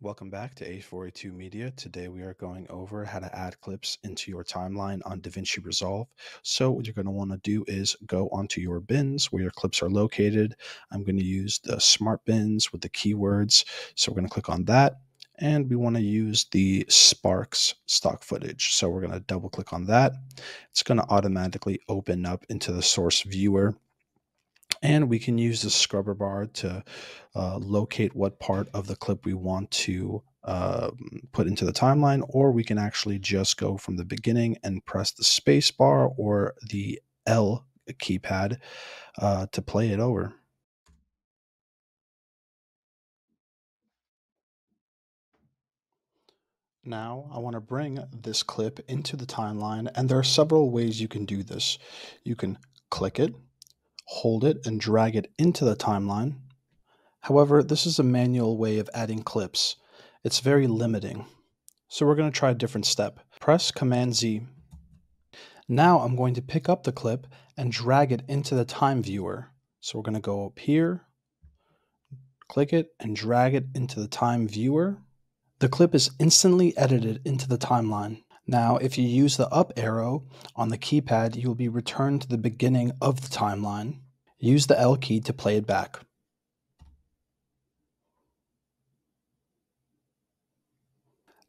Welcome back to 8482 Media. Today we are going over how to add clips into your timeline on DaVinci Resolve. So what you're going to want to do is go onto your bins where your clips are located. I'm going to use the smart bins with the keywords. So we're going to click on that and we want to use the Sparks stock footage. So we're going to double click on that. It's going to automatically open up into the source viewer and we can use the scrubber bar to uh, locate what part of the clip we want to uh, put into the timeline, or we can actually just go from the beginning and press the space bar or the L keypad uh, to play it over. Now I want to bring this clip into the timeline and there are several ways you can do this. You can click it, hold it and drag it into the timeline. However, this is a manual way of adding clips. It's very limiting. So we're going to try a different step. Press Command Z. Now I'm going to pick up the clip and drag it into the time viewer. So we're going to go up here, click it and drag it into the time viewer. The clip is instantly edited into the timeline. Now, if you use the up arrow on the keypad, you will be returned to the beginning of the timeline. Use the L key to play it back.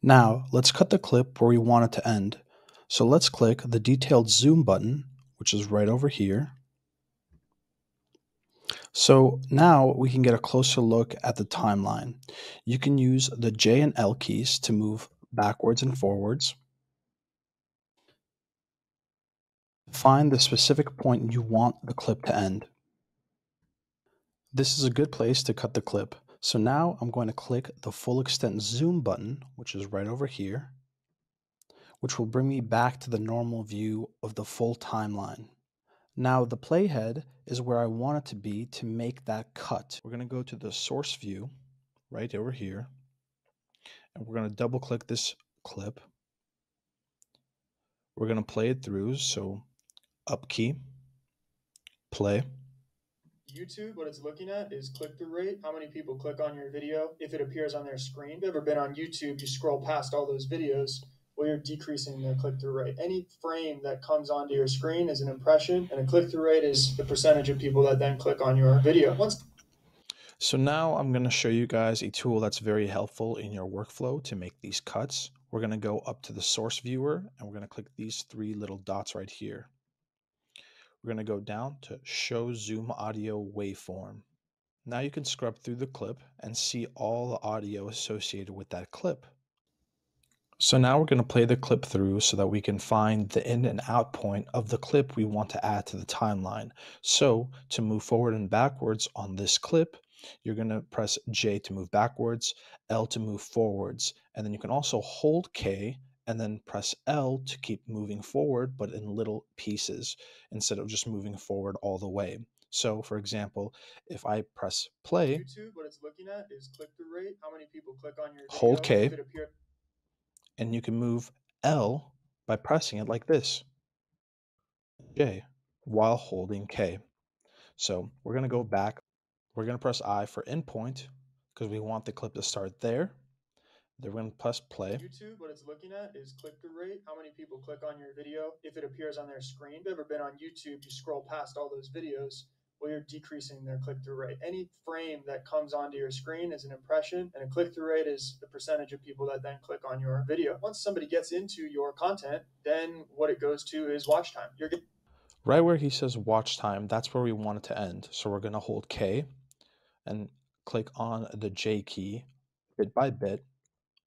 Now, let's cut the clip where we want it to end. So let's click the detailed zoom button, which is right over here. So now we can get a closer look at the timeline. You can use the J and L keys to move backwards and forwards. Find the specific point you want the clip to end. This is a good place to cut the clip. So now I'm going to click the full extent zoom button, which is right over here, which will bring me back to the normal view of the full timeline. Now the playhead is where I want it to be to make that cut. We're going to go to the source view right over here, and we're going to double click this clip. We're going to play it through. So up key, play. YouTube, what it's looking at is click through rate, how many people click on your video if it appears on their screen. If you've ever been on YouTube, you scroll past all those videos, well, you're decreasing the click through rate. Any frame that comes onto your screen is an impression, and a click through rate is the percentage of people that then click on your video. Once so now I'm going to show you guys a tool that's very helpful in your workflow to make these cuts. We're going to go up to the source viewer and we're going to click these three little dots right here. We're going to go down to Show Zoom Audio Waveform. Now you can scrub through the clip and see all the audio associated with that clip. So now we're going to play the clip through so that we can find the in and out point of the clip we want to add to the timeline. So to move forward and backwards on this clip, you're going to press J to move backwards, L to move forwards, and then you can also hold K and then press L to keep moving forward, but in little pieces instead of just moving forward all the way. So, for example, if I press play, YouTube, what it's looking at is click through rate, how many people click on your video, hold K, and you can move L by pressing it like this, J, while holding K. So we're going to go back. We're going to press I for in point because we want the clip to start there. They're going to press play. YouTube, what it's looking at is click through rate, how many people click on your video if it appears on their screen. If you've ever been on YouTube, you scroll past all those videos, well, you're decreasing their click through rate. Any frame that comes onto your screen is an impression, and a click through rate is the percentage of people that then click on your video. Once somebody gets into your content, then what it goes to is watch time. You're getting right where he says watch time, that's where we want it to end. So we're going to hold K and click on the J key bit by bit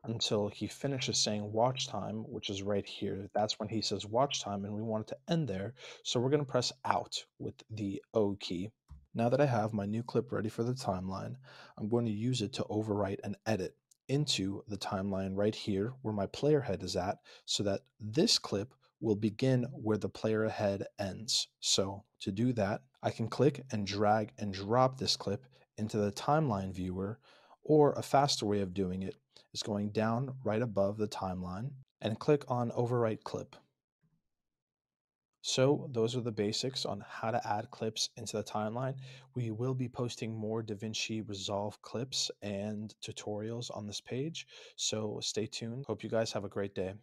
until he finishes saying watch time, which is right here. That's when he says watch time, and we want it to end there. So we're going to press out with the O key. Now that I have my new clip ready for the timeline, I'm going to use it to overwrite and edit into the timeline right here where my player head is at so that this clip will begin where the player head ends. So to do that, I can click and drag and drop this clip into the timeline viewer or a faster way of doing it is going down right above the timeline and click on Overwrite Clip. So, those are the basics on how to add clips into the timeline. We will be posting more DaVinci Resolve clips and tutorials on this page. So, stay tuned. Hope you guys have a great day.